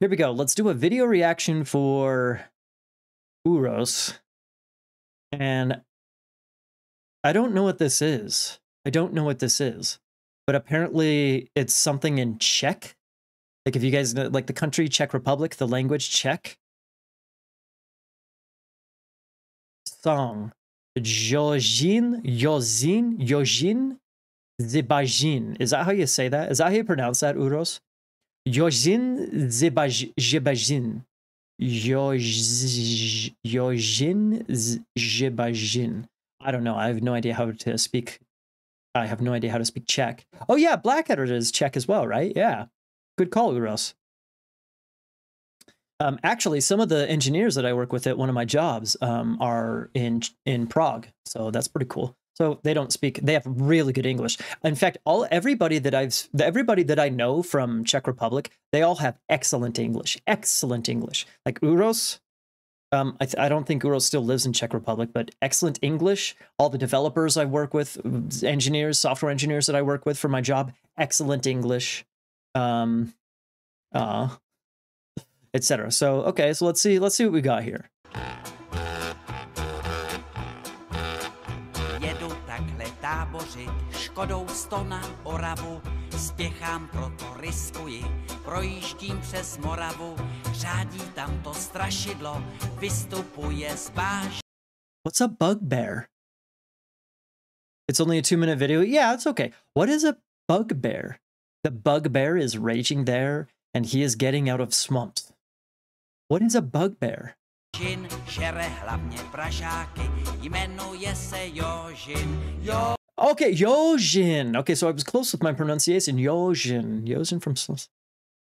Here we go. Let's do a video reaction for Uros. And I don't know what this is. I don't know what this is. But apparently it's something in Czech. Like if you guys know, like the country Czech Republic, the language Czech. Song. Jojin, Yozin, Yojin, Zibajin. Is that how you say that? Is that how you pronounce that, Uros? Yojin Zibajin. Yojin Zibajin. I don't know. I have no idea how to speak. I have no idea how to speak Czech. Oh yeah, Blackadder is Czech as well, right? Yeah. Good call, Uros. Um, actually, some of the engineers that I work with at one of my jobs um, are in in Prague, so that's pretty cool. So they don't speak; they have really good English. In fact, all everybody that I've everybody that I know from Czech Republic, they all have excellent English, excellent English. Like Uros, um, I, I don't think Uros still lives in Czech Republic, but excellent English. All the developers I work with, engineers, software engineers that I work with for my job, excellent English. Um, uh, etc. So okay, so let's see let's see what we got here. Škodou sto na Oravu, spěchám proto riskuji, projíždím přes Moravu, řádí tam to strašidlo, vystupuje z báž. What's a bugbear? It's only a two minute video. Yeah, it's okay. What is a bugbear? The bugbear is raging there and he is getting out of swamps. What is a bugbear? Okay, Yojin. Okay, so I was close with my pronunciation. Yojin. Yojin from...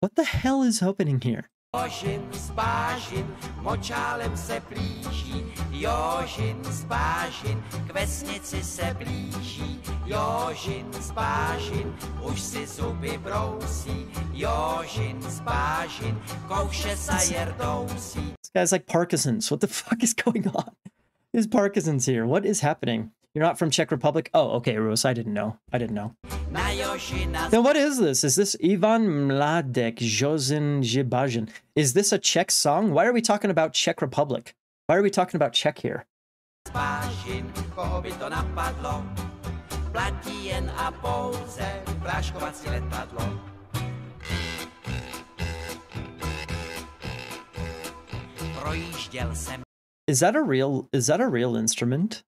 What the hell is happening here? Jožin spážin, močálem se plíží, Jožin spážin, k vesnici se blíží, Jožin spážin, už si zuby brousí, Jožin spážin, kouše sa jerdousí. This guy's like Parkinson's. What the fuck is going on? Is Parkinson's here? What is happening? You're not from Czech Republic? Oh, okay, Rose. I didn't know. I didn't know. Then what is this? Is this Ivan Mladek Josin Zibajin? Is this a Czech song? Why are we talking about Czech Republic? Why are we talking about Czech here? Is that a real is that a real instrument?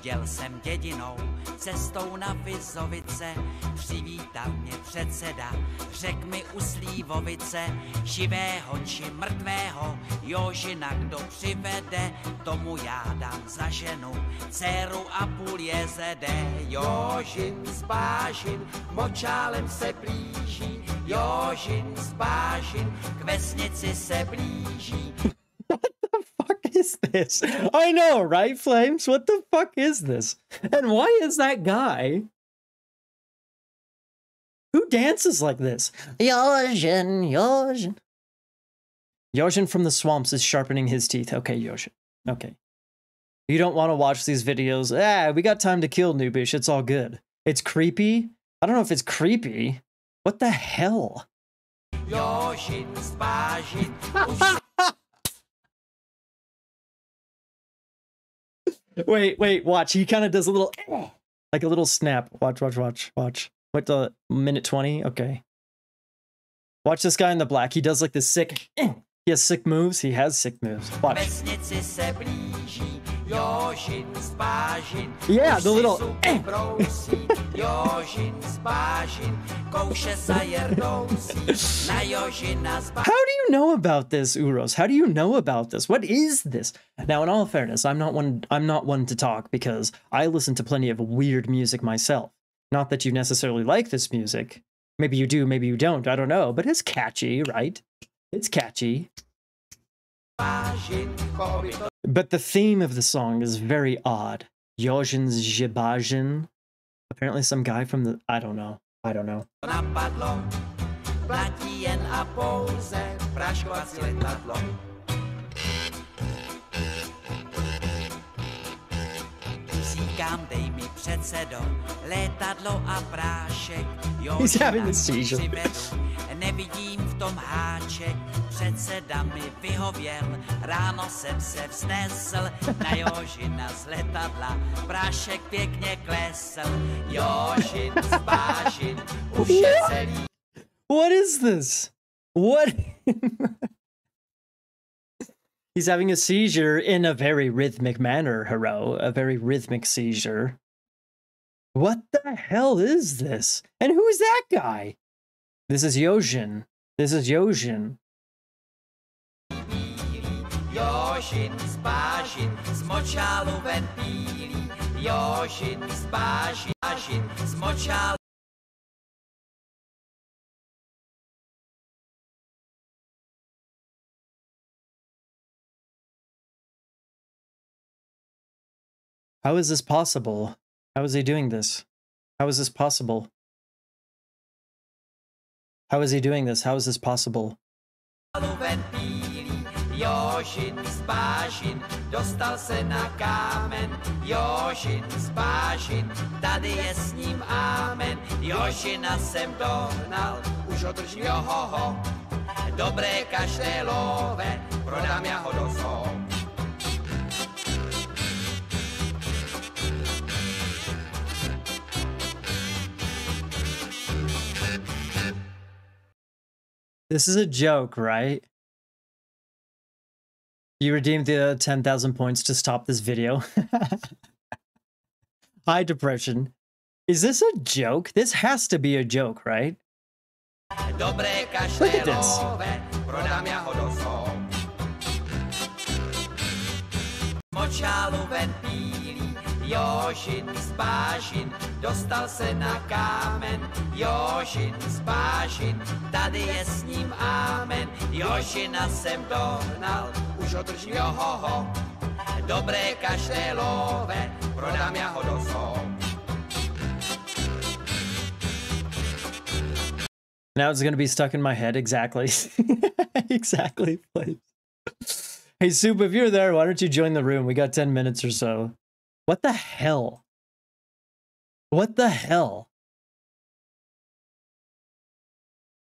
Projížděl jsem dědinou, cestou na Vizovice, přivítal mě předseda, řek mi u Slívovice, živého či mrtvého, Jožina kdo přivede, tomu já dám za ženu, dceru a půl jezede. Jožin z Bážin, močálem se blíží, Jožin z Bážin, k vesnici se blíží this? I know, right, Flames? What the fuck is this? And why is that guy who dances like this? Yojin, Yojin. Yojin from the swamps is sharpening his teeth. Okay, Yojin. Okay. You don't want to watch these videos. Ah, we got time to kill, Noobish. It's all good. It's creepy. I don't know if it's creepy. What the hell? wait, wait, watch. He kind of does a little, like a little snap. Watch, watch, watch, watch. What the minute 20? Okay. Watch this guy in the black. He does like this sick, he has sick moves. He has sick moves. Watch. Yeah, the little. Eh. How do you know about this, Uros? How do you know about this? What is this? Now, in all fairness, I'm not one. I'm not one to talk because I listen to plenty of weird music myself. Not that you necessarily like this music. Maybe you do, maybe you don't. I don't know, but it's catchy, right? It's catchy. But the theme of the song is very odd. Yojin's Zibajin. Apparently some guy from the... I don't know. I don't know. Říkám, dej mi předsedo, létadlo a prášek. Jo, He's having a seizure. nevidím v tom háček. Předseda mi vyhověl, ráno jsem se vznesl, na Jožina z letadla, prášek pěkně klesl. Jožin z bážin, už je celý What is this? What? He's having a seizure in a very rhythmic manner, Hero. A very rhythmic seizure. What the hell is this? And who is that guy? This is Yojin. This is z močálu ven bílý. Jožin How is this possible? How is he doing this? How is this possible? How is he doing this? How is this possible? z bážin, dostal se na kámen. Jožin z bážin, tady je s ním ámen. Jožina jsem dohnal, už ho johoho. Dobré prodám já ho do zoo. This is a joke, right? You redeemed the 10,000 points to stop this video. High depression. Is this a joke? This has to be a joke, right? Look at this. Bážin, dostal se na kámen. Bážin, tady je s ním ámen. Jožina jsem dohnal, už johoho. Dobré prodám já ho do zoo. Now it's going to be stuck in my head. Exactly. exactly. Please. Hey, Soup, if you're there, why don't you join the room? We got 10 minutes or so. What the hell? What the hell?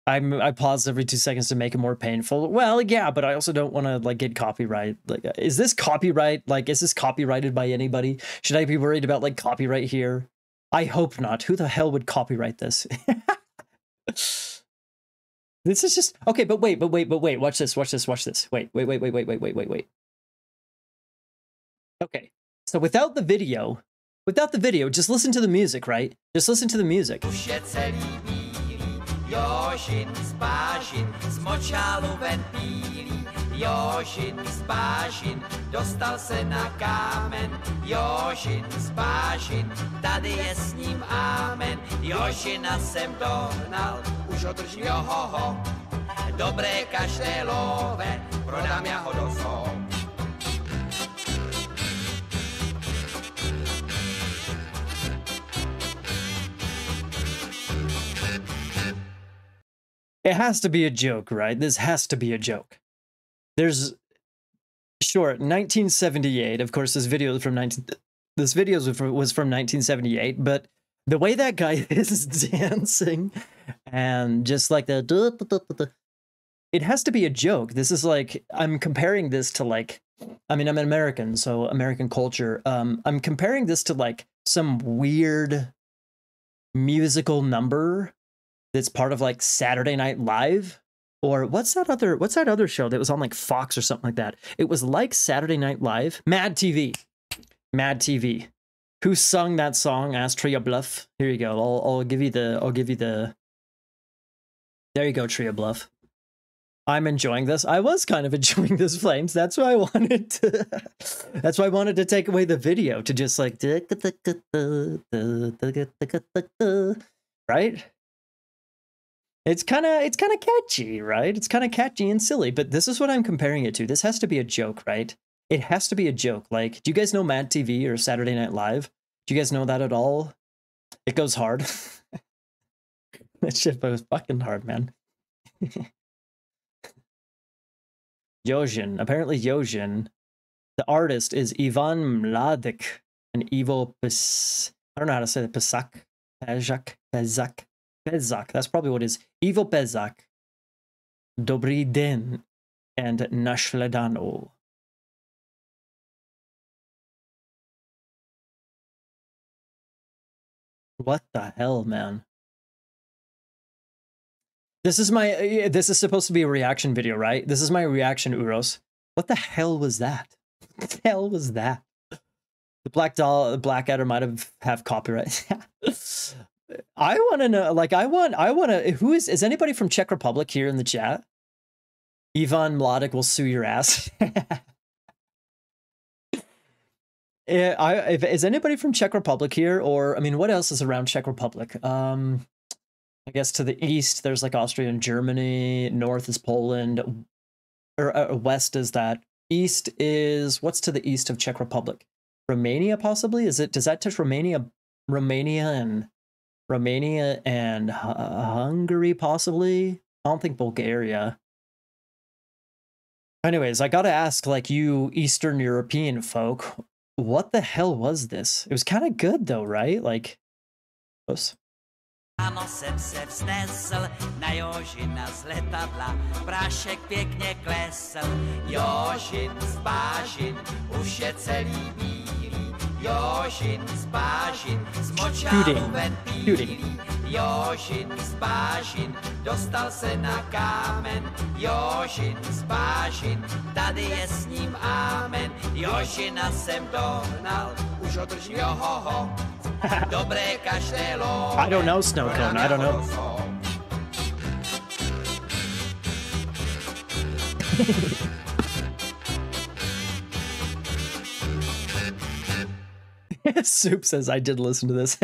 I'm, I pause every two seconds to make it more painful. Well, yeah, but I also don't want to like get copyright. Like, uh, is this copyright? Like, is this copyrighted by anybody? Should I be worried about like copyright here? I hope not. Who the hell would copyright this? This is just okay, but wait, but wait, but wait. Watch this, watch this, watch this. Wait, wait, wait, wait, wait, wait, wait, wait, wait. Okay, so without the video, without the video, just listen to the music, right? Just listen to the music. Bážin, dostal se na kámen. Bážin, tady je s ním. Jožina jsem dohnal, už ho prodám já ho do zoo. It has to be a joke, right? This has to be a joke. There's sure 1978. Of course, this video is from 19. This video was from, was from 1978, but the way that guy is dancing and just like the it has to be a joke. This is like I'm comparing this to like I mean I'm an American, so American culture. Um I'm comparing this to like some weird musical number that's part of like Saturday Night Live or what's that other what's that other show that was on like Fox or something like that? It was like Saturday Night Live, Mad TV. Mad TV. Who sung that song? Ask Tria Bluff. Here you go. I'll I'll give you the I'll give you the There you go, Tria Bluff. I'm enjoying this. I was kind of enjoying this flames. That's why I wanted to That's why I wanted to take away the video to just like right? It's kind of it's kind of catchy, right? It's kind of catchy and silly, but this is what I'm comparing it to. This has to be a joke, right? It has to be a joke. Like, do you guys know Mad TV or Saturday Night Live? Do you guys know that at all? It goes hard. that shit goes fucking hard, man. Yojin. Apparently, Yojin. The artist is Ivan Mladic, and Ivo Pes. I don't know how to say it. Pesak, Pezak, Pezak, Pezak. That's probably what it is. Ivo Pezak, Dobry Den, and Nashledano. What the hell, man? This is my. uh, This is supposed to be a reaction video, right? This is my reaction, Uros. What the hell was that? What the hell was that? The Black Doll, the Blackadder might have have copyright. I want to know. Like, I want. I want to. Who is? Is anybody from Czech Republic here in the chat? Ivan Mladic will sue your ass. Yeah, I, if, is anybody from Czech Republic here, or I mean, what else is around Czech Republic? Um, I guess to the east there's like Austria and Germany. North is Poland, or uh, west is that. East is what's to the east of Czech Republic? Romania, possibly. Is it? Does that touch Romania? Romania and Romania and Hu- Hungary, possibly. I don't think Bulgaria. Anyways, I gotta ask, like you Eastern European folk, what the hell was this? It was kind of good though, right? Like, jsem se vznesl na Jožina z letadla, prášek pěkně klesl. Jožin z Bážin už je celý Jožin z Bážin z Shooting. ven pílí. Jožin z Bážin dostal se na kámen, Jožin z Bážin, tady je s ním ámen. Jožina jsem dohnal, už ho držím, johoho, dobré kaštélo. I don't know, Snowcone. I don't know. Soup says I did listen to this.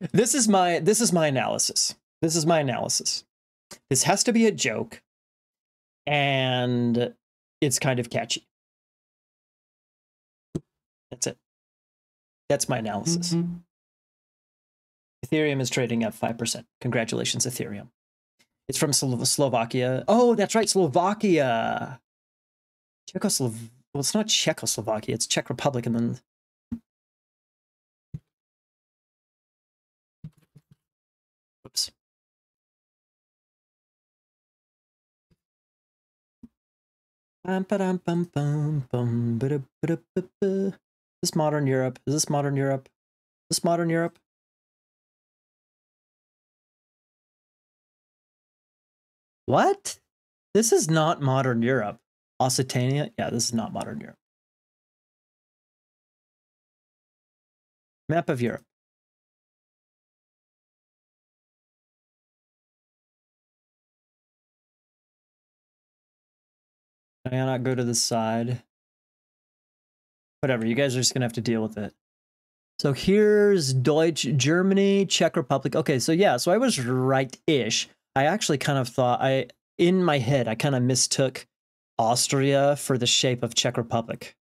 this is my this is my analysis. This is my analysis. This has to be a joke and it's kind of catchy. That's it. That's my analysis. Mm-hmm. Ethereum is trading at 5%. Congratulations, Ethereum. It's from Slo- Slovakia. Oh, that's right, Slovakia. Czechoslovakia. Well, it's not Czechoslovakia, it's Czech Republic and then. Oops. This modern Europe? Is this modern Europe? Is this modern Europe? What? This is not modern Europe. Occitania? Yeah, this is not modern Europe. Map of Europe. Can I not go to the side? Whatever, you guys are just gonna have to deal with it. So here's Deutsch, Germany, Czech Republic. Okay, so yeah, so I was right-ish. I actually kind of thought I in my head I kind of mistook Austria for the shape of Czech Republic.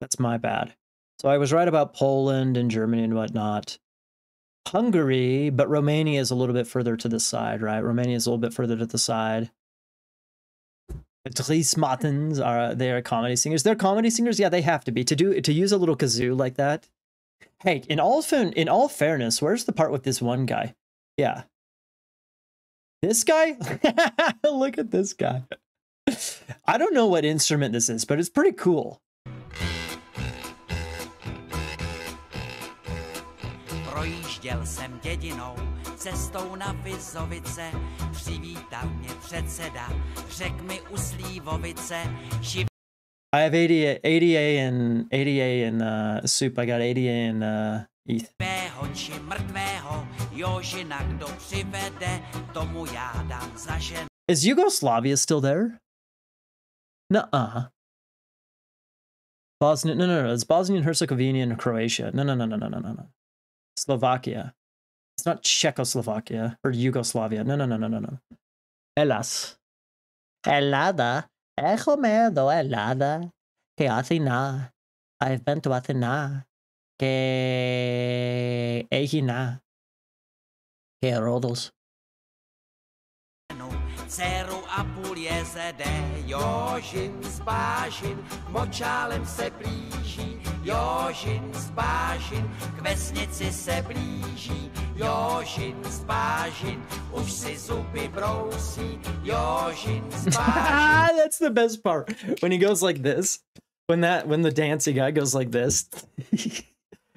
That's my bad. So I was right about Poland and Germany and whatnot. Hungary, but Romania is a little bit further to the side, right? Romania is a little bit further to the side. Dries Martens are they are comedy singers. They're comedy singers. Yeah, they have to be to do to use a little kazoo like that. Hey, in all in all fairness, where's the part with this one guy? Yeah, this guy. Look at this guy. I don't know what instrument this is, but it's pretty cool. Projížděl jsem dědinou, cestou na Vizovice, přivítal mě předseda, řek mi u Slívovice, I have 80, 80 and 80 in uh, soup. I got 80 in uh, ETH. Mrtvého či mrtvého, Jožina kdo přivede, tomu já dám za žen. Is Yugoslavia still there? Nuh-uh. Bosnia? No, no, no. It's Bosnia and Herzegovina and Croatia. No, no, no, no, no, no, no, no. Slovakia. It's not Czechoslovakia or Yugoslavia. No, no, no, no, no, no. Elas. Helada. Echo medo helada. Que Athena. I've been to Athena. Que Egina. Que Rhodos. Dceru a půl jezede. Jožin z Bážin močálem se blíží, Jožin z Bážin k vesnici se blíží, Jožin z Bážin už si zuby brousí, Jožin z Bážin. That's the best part. When he goes like this. When that when the dancing guy goes like this.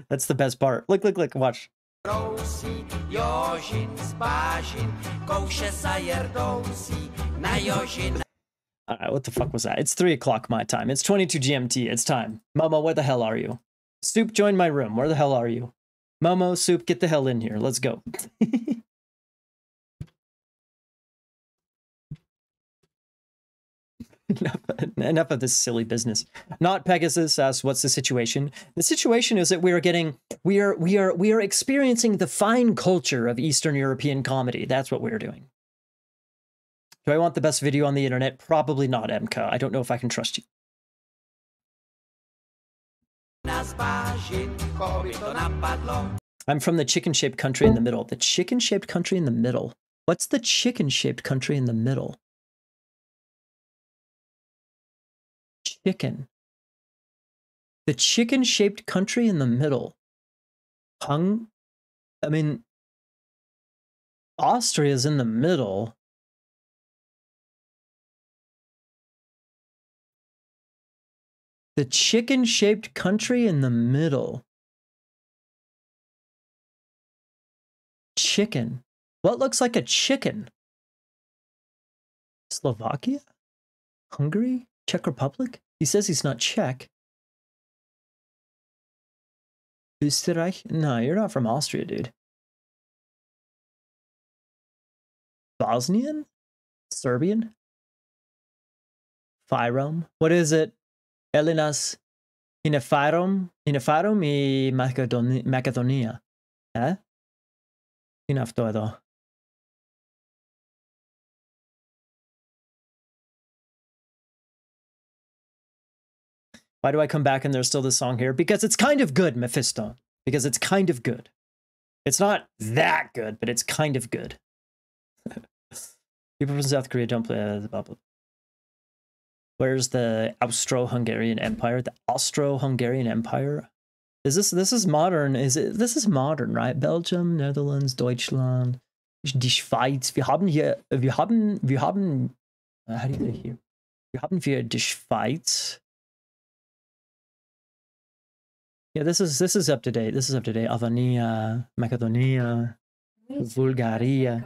That's the best part. Look, look, look, watch. Brousí, Jožin z Bážin, kouše sa jerdousí, na Jožin All right, what the fuck was that? It's three o'clock my time. It's 22 GMT. It's time. Momo, where the hell are you? Soup, join my room. Where the hell are you? Momo, Soup, get the hell in here. Let's go. enough, enough of this silly business. Not Pegasus asks, what's the situation? The situation is that we are getting, we are, we are, we are experiencing the fine culture of Eastern European comedy. That's what we're doing. Do I want the best video on the internet? Probably not, MK. I don't know if I can trust you. I'm from the chicken shaped country in the middle. The chicken shaped country in the middle. What's the chicken shaped country in the middle? Chicken. The chicken shaped country in the middle. Hung. I mean, Austria's in the middle. The chicken shaped country in the middle. Chicken. What looks like a chicken? Slovakia? Hungary? Czech Republic? He says he's not Czech. Österreich? No, you're not from Austria, dude. Bosnian? Serbian? Firom? What is it? Elinas Hinafirom? Hinafirom i Macedonia. Eh? Enough todo. Why do I come back and there's still this song here? Because it's kind of good, Mephisto. Because it's kind of good. It's not that good, but it's kind of good. People from South Korea don't play uh, the blah. Where's the Austro-Hungarian Empire? The Austro-Hungarian Empire? Is this this is modern? Is it this is modern, right? Belgium, Netherlands, Deutschland, die Schweiz. Wir haben hier, wir haben, wir haben, uh, how do you say here? Wir haben wir die Schweiz. Yeah, this is this is up to date. This is up to date. Albania, Macedonia, Bulgaria.